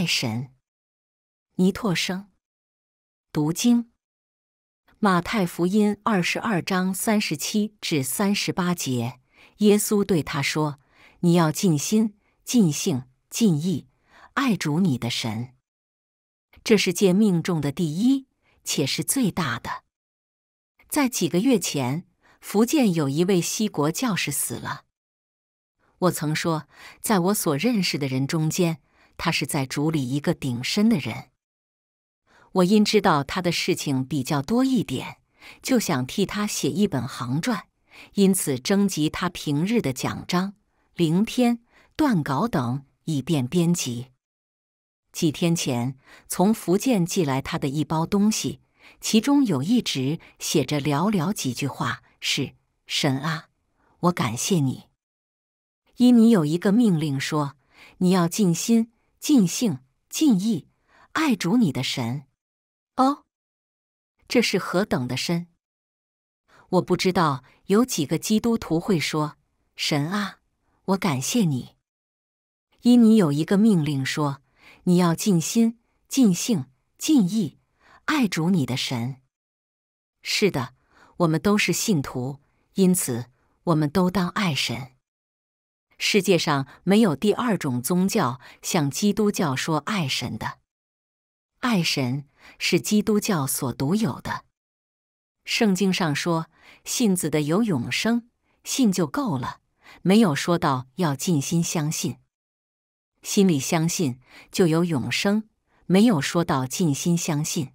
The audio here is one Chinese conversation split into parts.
爱神。尼托生读经，马太福音二十二章三十七至三十八节，耶稣对他说：“你要尽心、尽性、尽意爱主你的神。这是诫命中的第一，且是最大的。”在几个月前，福建有一位西国教士死了。我曾说，在我所认识的人中间，他是在主里一个顶身的人。我因知道他的事情比较多一点，就想替他写一本行传，因此征集他平日的讲章、零篇、断稿等，以便编辑。几天前，从福建寄来他的一包东西，其中有一纸写着寥寥几句话：“是神啊，我感谢你。”因你有一个命令说，你要尽心、尽性、尽意爱主你的神。哦，这是何等的深！我不知道有几个基督徒会说：“神啊，我感谢你。”因你有一个命令说，你要尽心、尽性、尽意爱主你的神。是的，我们都是信徒，因此我们都当爱神。世界上没有第二种宗教像基督教说爱神的。爱神是基督教所独有的。圣经上说，信子的有永生，信就够了，没有说到要尽心相信。心里相信就有永生，没有说到尽心相信。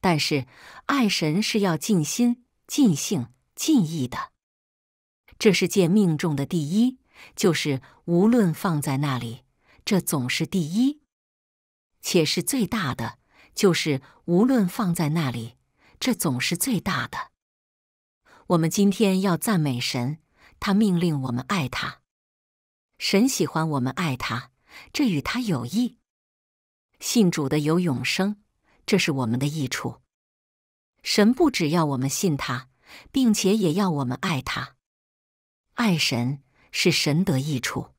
但是爱神是要尽心、尽性、尽意的。这是借命中的第一。就是无论放在那里，这总是第一，且是最大的。就是无论放在那里，这总是最大的。我们今天要赞美神，他命令我们爱他，神喜欢我们爱他，这与他有益。信主的有永生，这是我们的益处。神不只要我们信他，并且也要我们爱他，爱神。是神得益处。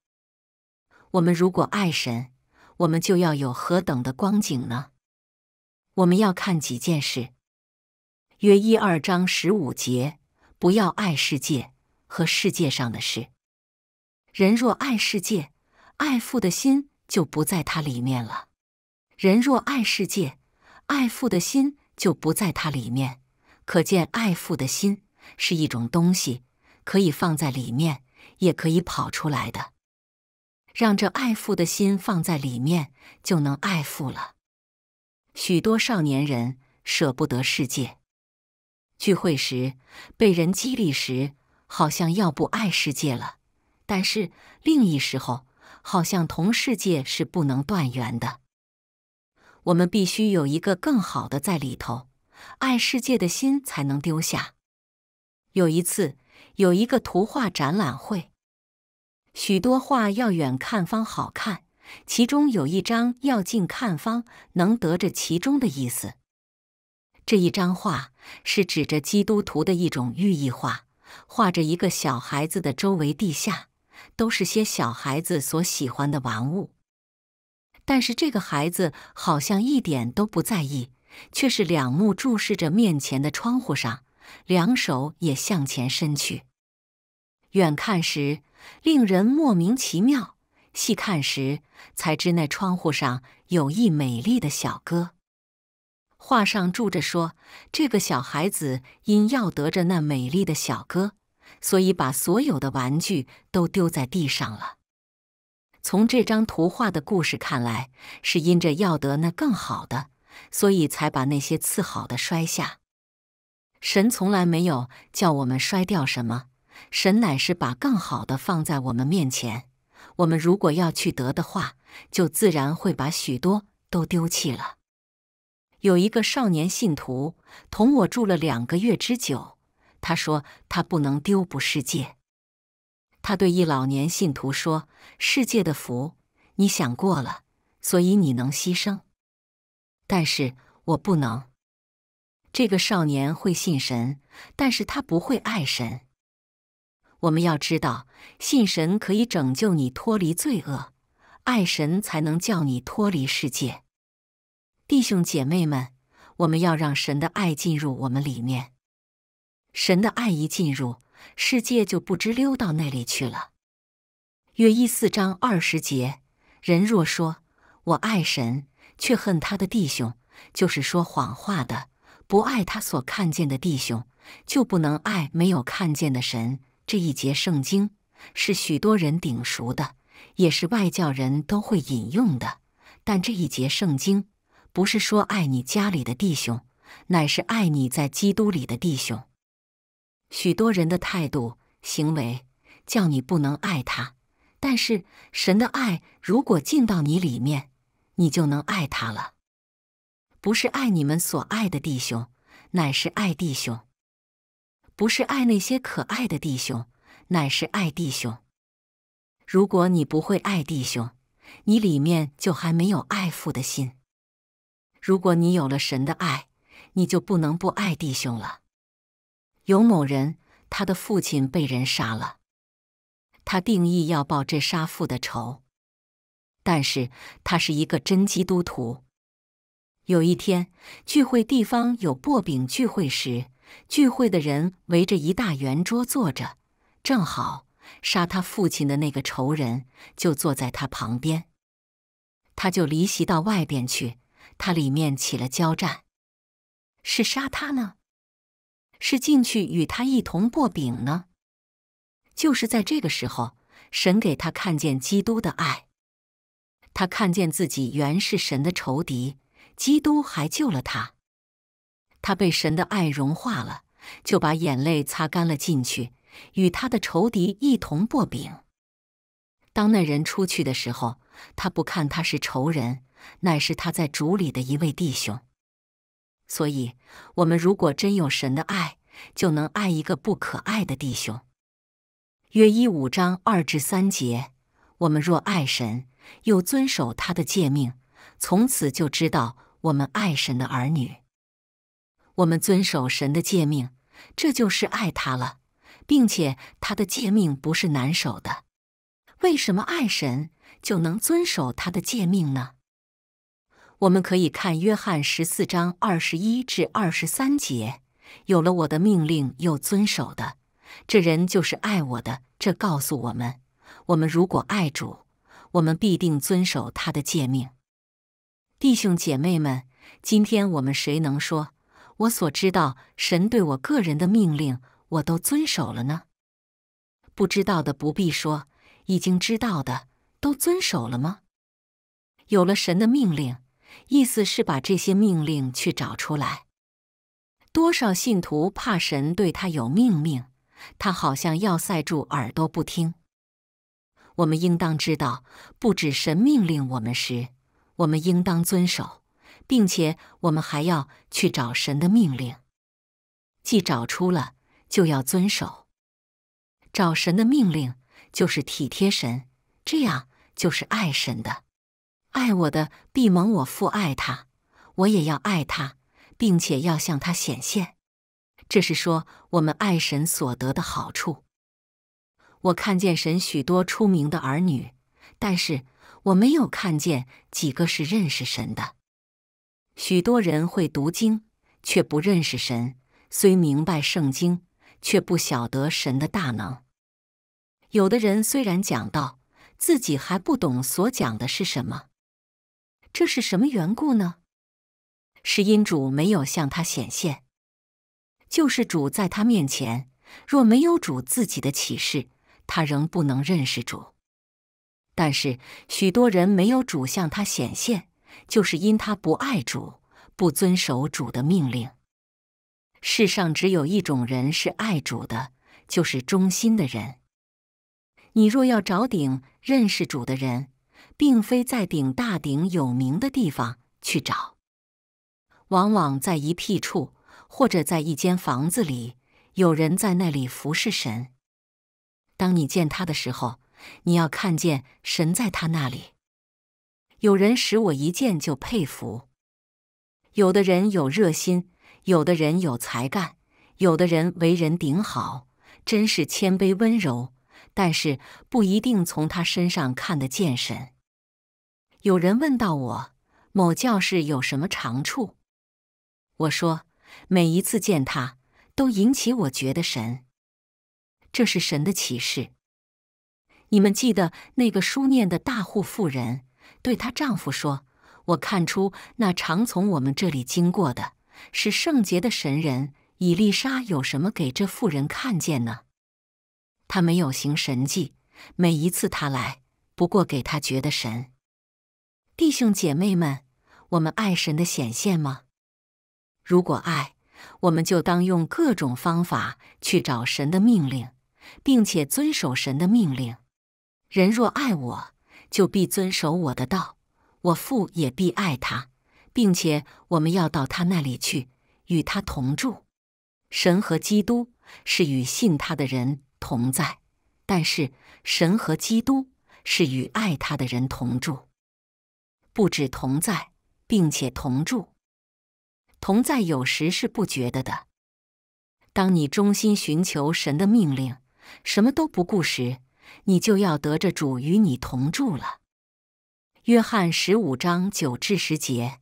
我们如果爱神，我们就要有何等的光景呢？我们要看几件事。约一二章十五节：不要爱世界和世界上的事。人若爱世界，爱父的心就不在他里面了。人若爱世界，爱父的心就不在他里面。可见爱父的心是一种东西，可以放在里面。也可以跑出来的，让这爱父的心放在里面，就能爱父了。许多少年人舍不得世界，聚会时被人激励时，好像要不爱世界了；但是另一时候，好像同世界是不能断缘的。我们必须有一个更好的在里头，爱世界的心才能丢下。有一次，有一个图画展览会。许多画要远看方好看，其中有一张要近看方能得着其中的意思。这一张画是指着基督徒的一种寓意画，画着一个小孩子的周围地下都是些小孩子所喜欢的玩物，但是这个孩子好像一点都不在意，却是两目注视着面前的窗户上，两手也向前伸去。远看时。令人莫名其妙，细看时才知那窗户上有一美丽的小哥。画上注着说：“这个小孩子因要得着那美丽的小哥，所以把所有的玩具都丢在地上了。”从这张图画的故事看来，是因着要得那更好的，所以才把那些次好的摔下。神从来没有叫我们摔掉什么。神乃是把更好的放在我们面前，我们如果要去得的话，就自然会把许多都丢弃了。有一个少年信徒同我住了两个月之久，他说他不能丢不世界。他对一老年信徒说：“世界的福你想过了，所以你能牺牲，但是我不能。”这个少年会信神，但是他不会爱神。我们要知道，信神可以拯救你脱离罪恶，爱神才能叫你脱离世界。弟兄姐妹们，我们要让神的爱进入我们里面。神的爱一进入，世界就不知溜到哪里去了。约一四章二十节，人若说我爱神，却恨他的弟兄，就是说谎话的；不爱他所看见的弟兄，就不能爱没有看见的神。这一节圣经是许多人顶熟的，也是外教人都会引用的。但这一节圣经不是说爱你家里的弟兄，乃是爱你在基督里的弟兄。许多人的态度、行为叫你不能爱他，但是神的爱如果进到你里面，你就能爱他了。不是爱你们所爱的弟兄，乃是爱弟兄；不是爱那些可爱的弟兄，乃是爱弟兄。如果你不会爱弟兄，你里面就还没有爱父的心。如果你有了神的爱，你就不能不爱弟兄了。有某人，他的父亲被人杀了，他定义要报这杀父的仇。但是他是一个真基督徒。有一天聚会地方有薄饼聚会时，聚会的人围着一大圆桌坐着，正好杀他父亲的那个仇人就坐在他旁边，他就离席到外边去，他里面起了交战，是杀他呢？是进去与他一同薄饼呢？就是在这个时候，神给他看见基督的爱。他看见自己原是神的仇敌，基督还救了他。他被神的爱融化了，就把眼泪擦干了进去，与他的仇敌一同薄饼。当那人出去的时候，他不看他是仇人，乃是他在主里的一位弟兄。所以，我们如果真有神的爱，就能爱一个不可爱的弟兄。约一五章二至三节，我们若爱神，又遵守他的诫命，从此就知道我们爱神的儿女。我们遵守神的诫命，这就是爱他了，并且他的诫命不是难守的。为什么爱神就能遵守他的诫命呢？我们可以看约翰十四章二十一至二十三节，有了我的命令又遵守的，这人就是爱我的。这告诉我们，我们如果爱主，我们必定遵守他的诫命。弟兄姐妹们，今天我们谁能说，我所知道神对我个人的命令，我都遵守了呢？不知道的不必说，已经知道的都遵守了吗？有了神的命令。意思是把这些命令去找出来。多少信徒怕神对他有命令，他好像要塞住耳朵不听。我们应当知道，不止神命令我们时，我们应当遵守，并且我们还要去找神的命令。既找出了，就要遵守。找神的命令就是体贴神，这样就是爱神的。爱我的必蒙我父爱他，我也要爱他，并且要向他显现。这是说我们爱神所得的好处。我看见神许多出名的儿女，但是我没有看见几个是认识神的。许多人会读经，却不认识神；虽明白圣经，却不晓得神的大能。有的人虽然讲道，自己还不懂所讲的是什么。这是什么缘故呢？是因主没有向他显现，就是主在他面前，若没有主自己的启示，他仍不能认识主。但是许多人没有主向他显现，就是因他不爱主，不遵守主的命令。世上只有一种人是爱主的，就是忠心的人。你若要找顶认识主的人。并非在顶大顶有名的地方去找，往往在一僻处，或者在一间房子里，有人在那里服侍神。当你见他的时候，你要看见神在他那里。有人使我一见就佩服。有的人有热心，有的人有才干，有的人为人顶好，真是谦卑温柔，但是不一定从他身上看得见神。有人问到我，某教士有什么长处？我说，每一次见他，都引起我觉得神。这是神的启示。你们记得那个书念的大户妇人对她丈夫说：“我看出那常从我们这里经过的是圣洁的神人以丽莎，有什么给这妇人看见呢？他没有行神迹，每一次他来，不过给他觉得神。弟兄姐妹们，我们爱神的显现吗？如果爱，我们就当用各种方法去找神的命令。”并且遵守神的命令。人若爱我，就必遵守我的道。我父也必爱他，并且我们要到他那里去，与他同住。神和基督是与信他的人同在，但是神和基督是与爱他的人同住。不止同在，并且同住。同在有时是不觉得的。当你忠心寻求神的命令。什么都不顾时，你就要得着主与你同住了。约翰十五章九至十节：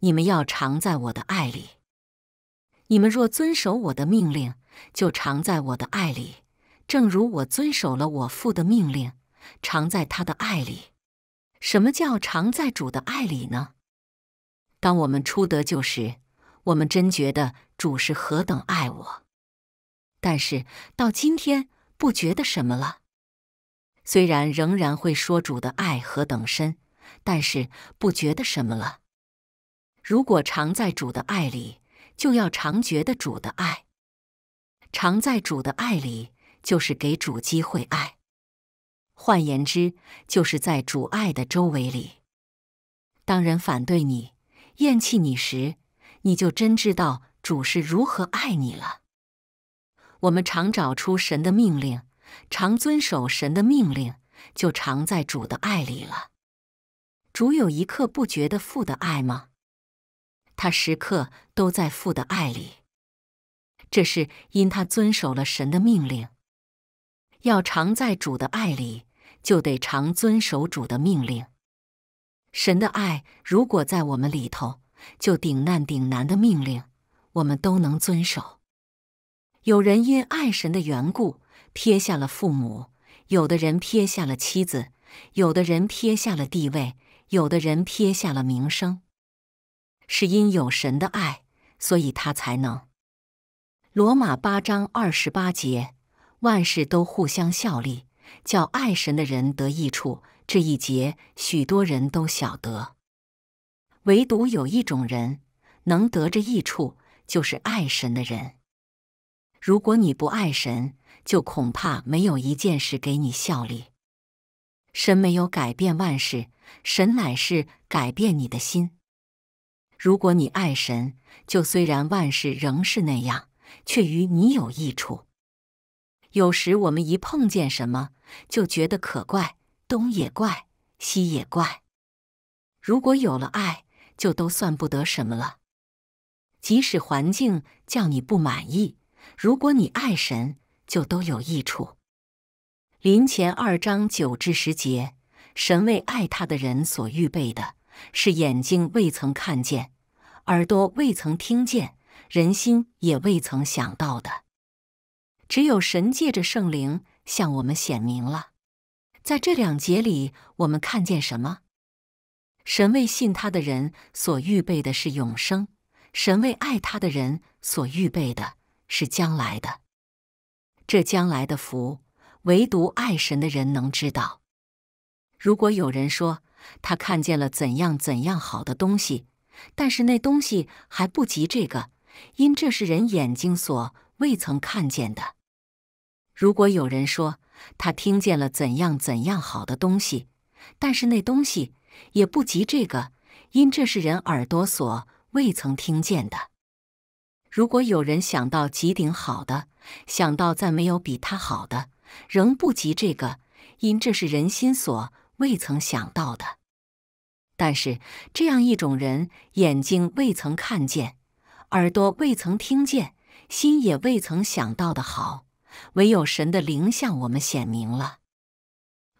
你们要常在我的爱里。你们若遵守我的命令，就常在我的爱里，正如我遵守了我父的命令，常在他的爱里。什么叫常在主的爱里呢？当我们初得救时，我们真觉得主是何等爱我。但是到今天，不觉得什么了，虽然仍然会说主的爱何等深，但是不觉得什么了。如果常在主的爱里，就要常觉得主的爱。常在主的爱里，就是给主机会爱。换言之，就是在主爱的周围里。当人反对你、厌弃你时，你就真知道主是如何爱你了。我们常找出神的命令，常遵守神的命令，就常在主的爱里了。主有一刻不觉得父的爱吗？他时刻都在父的爱里。这是因他遵守了神的命令。要常在主的爱里，就得常遵守主的命令。神的爱如果在我们里头，就顶难顶难的命令，我们都能遵守。有人因爱神的缘故撇下了父母，有的人撇下了妻子，有的人撇下了地位，有的人撇下了名声。是因有神的爱，所以他才能。罗马八章二十八节，万事都互相效力，叫爱神的人得益处。这一节许多人都晓得，唯独有一种人能得着益处，就是爱神的人。如果你不爱神，就恐怕没有一件事给你效力。神没有改变万事，神乃是改变你的心。如果你爱神，就虽然万事仍是那样，却与你有益处。有时我们一碰见什么，就觉得可怪，东也怪，西也怪。如果有了爱，就都算不得什么了。即使环境叫你不满意。如果你爱神，就都有益处。林前二章九至十节，神为爱他的人所预备的，是眼睛未曾看见，耳朵未曾听见，人心也未曾想到的。只有神借着圣灵向我们显明了。在这两节里，我们看见什么？神为信他的人所预备的是永生，神为爱他的人所预备的。是将来的，这将来的福，唯独爱神的人能知道。如果有人说他看见了怎样怎样好的东西，但是那东西还不及这个，因这是人眼睛所未曾看见的；如果有人说他听见了怎样怎样好的东西，但是那东西也不及这个，因这是人耳朵所未曾听见的。如果有人想到极顶好的，想到再没有比他好的，仍不及这个，因这是人心所未曾想到的。但是这样一种人，眼睛未曾看见，耳朵未曾听见，心也未曾想到的好，唯有神的灵向我们显明了。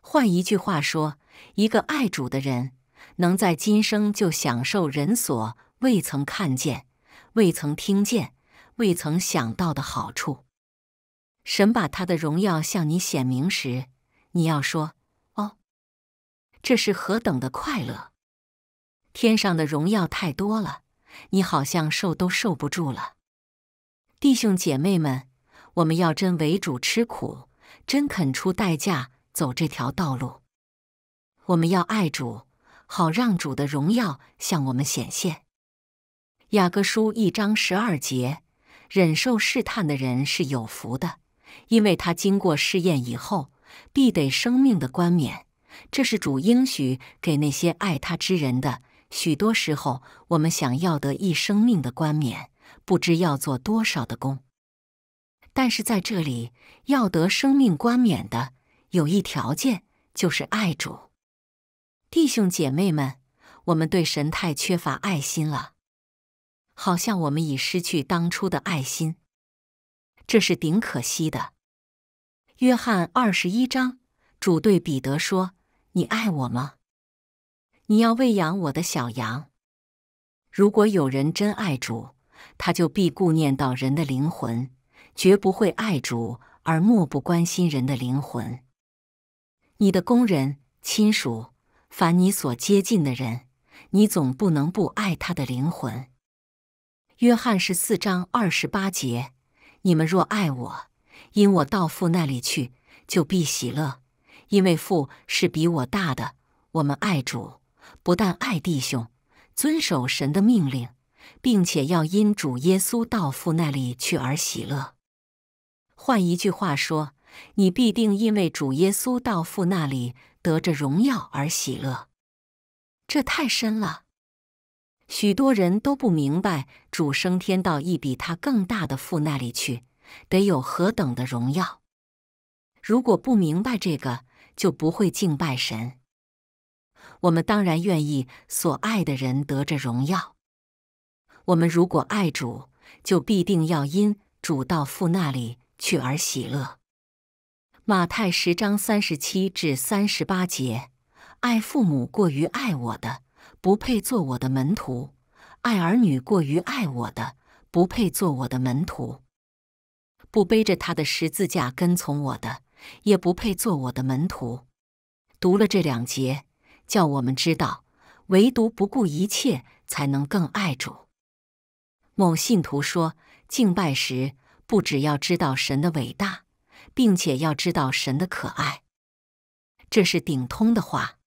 换一句话说，一个爱主的人，能在今生就享受人所未曾看见、未曾听见、未曾想到的好处。神把他的荣耀向你显明时，你要说：“哦，这是何等的快乐！天上的荣耀太多了，你好像受都受不住了。”弟兄姐妹们，我们要真为主吃苦，真肯出代价走这条道路。我们要爱主，好让主的荣耀向我们显现。雅各书一章十二节：忍受试探的人是有福的。因为他经过试验以后，必得生命的冠冕，这是主应许给那些爱他之人的。许多时候，我们想要得一生命的冠冕，不知要做多少的功。但是在这里，要得生命冠冕的有一条件，就是爱主。弟兄姐妹们，我们对神太缺乏爱心了，好像我们已失去当初的爱心。这是顶可惜的。约翰二十一章，主对彼得说：“你爱我吗？你要喂养我的小羊。如果有人真爱主，他就必顾念到人的灵魂，绝不会爱主而漠不关心人的灵魂。你的工人、亲属，凡你所接近的人，你总不能不爱他的灵魂。”约翰十四章二十八节。你们若爱我，因我到父那里去，就必喜乐，因为父是比我大的。我们爱主，不但爱弟兄，遵守神的命令，并且要因主耶稣到父那里去而喜乐。换一句话说，你必定因为主耶稣到父那里得着荣耀而喜乐。这太深了。许多人都不明白，主升天到一比他更大的父那里去，得有何等的荣耀。如果不明白这个，就不会敬拜神。我们当然愿意所爱的人得着荣耀。我们如果爱主，就必定要因主到父那里去而喜乐。马太十章三十七至三十八节：爱父母过于爱我的。不配做我的门徒，爱儿女过于爱我的，不配做我的门徒；不背着他的十字架跟从我的，也不配做我的门徒。读了这两节，叫我们知道，唯独不顾一切，才能更爱主。某信徒说，敬拜时不只要知道神的伟大，并且要知道神的可爱，这是顶通的话。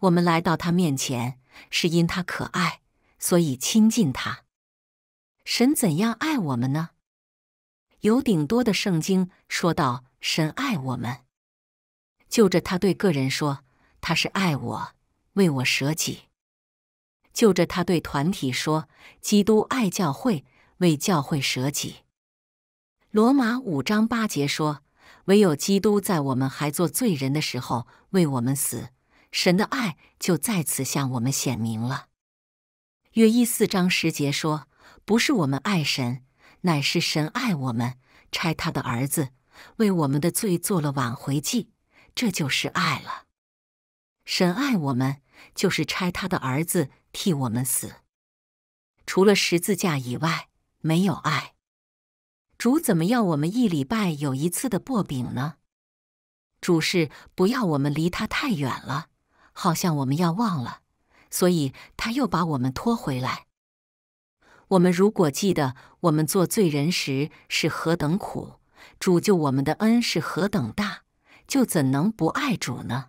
我们来到他面前，是因他可爱，所以亲近他。神怎样爱我们呢？有顶多的圣经说到，神爱我们，就着他对个人说，他是爱我，为我舍己；就着他对团体说，基督爱教会，为教会舍己。罗马五章八节说，唯有基督在我们还做罪人的时候为我们死。神的爱就在此向我们显明了。约一四章十节说：“不是我们爱神，乃是神爱我们，差他的儿子为我们的罪做了挽回祭，这就是爱了。神爱我们，就是差他的儿子替我们死。除了十字架以外，没有爱。主怎么要我们一礼拜有一次的薄饼呢？主是不要我们离他太远了。”好像我们要忘了，所以他又把我们拖回来。我们如果记得我们做罪人时是何等苦，主救我们的恩是何等大，就怎能不爱主呢？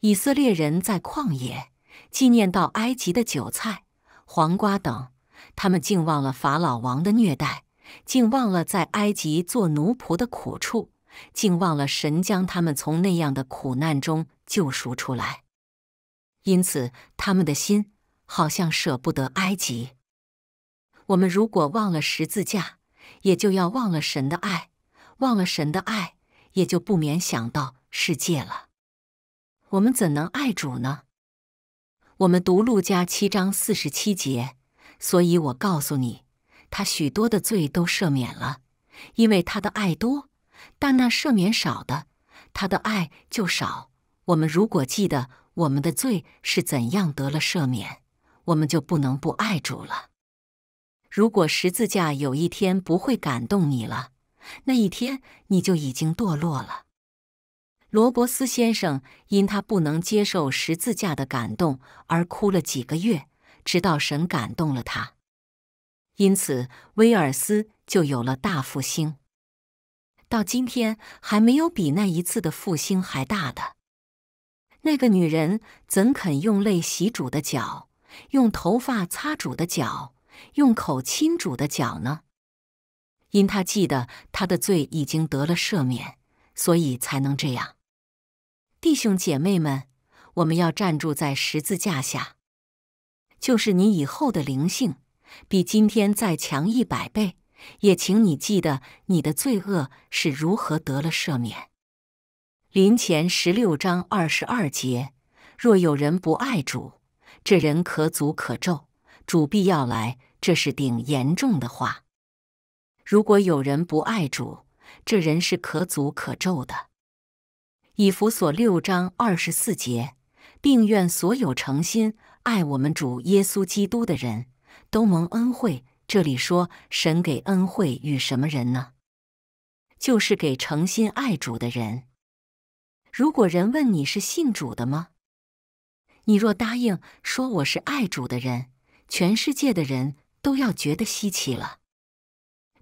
以色列人在旷野纪念到埃及的韭菜、黄瓜等，他们竟忘了法老王的虐待，竟忘了在埃及做奴仆的苦处。竟忘了神将他们从那样的苦难中救赎出来，因此他们的心好像舍不得埃及。我们如果忘了十字架，也就要忘了神的爱；忘了神的爱，也就不免想到世界了。我们怎能爱主呢？我们读路加七章四十七节，所以我告诉你，他许多的罪都赦免了，因为他的爱多。但那赦免少的，他的爱就少。我们如果记得我们的罪是怎样得了赦免，我们就不能不爱主了。如果十字架有一天不会感动你了，那一天你就已经堕落了。罗伯斯先生因他不能接受十字架的感动而哭了几个月，直到神感动了他。因此，威尔斯就有了大复兴。到今天还没有比那一次的复兴还大的。那个女人怎肯用泪洗主的脚，用头发擦主的脚，用口亲主的脚呢？因她记得她的罪已经得了赦免，所以才能这样。弟兄姐妹们，我们要站住在十字架下，就是你以后的灵性比今天再强一百倍。也请你记得你的罪恶是如何得了赦免。临前十六章二十二节：若有人不爱主，这人可诅可咒，主必要来。这是顶严重的话。如果有人不爱主，这人是可诅可咒的。以弗所六章二十四节，并愿所有诚心爱我们主耶稣基督的人都蒙恩惠。这里说神给恩惠与什么人呢？就是给诚心爱主的人。如果人问你是信主的吗？你若答应说我是爱主的人，全世界的人都要觉得稀奇了。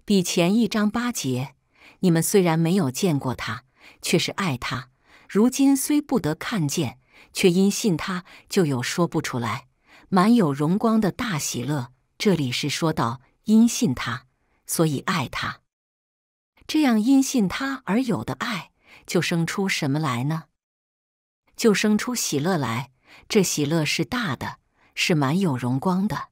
比前一章八节，你们虽然没有见过他，却是爱他；如今虽不得看见，却因信他，就有说不出来，满有荣光的大喜乐。这里是说到因信他，所以爱他。这样因信他而有的爱，就生出什么来呢？就生出喜乐来。这喜乐是大的，是满有荣光的。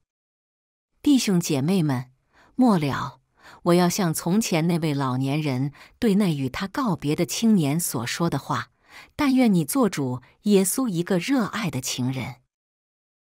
弟兄姐妹们，末了，我要像从前那位老年人对那与他告别的青年所说的话：但愿你做主耶稣一个热爱的情人。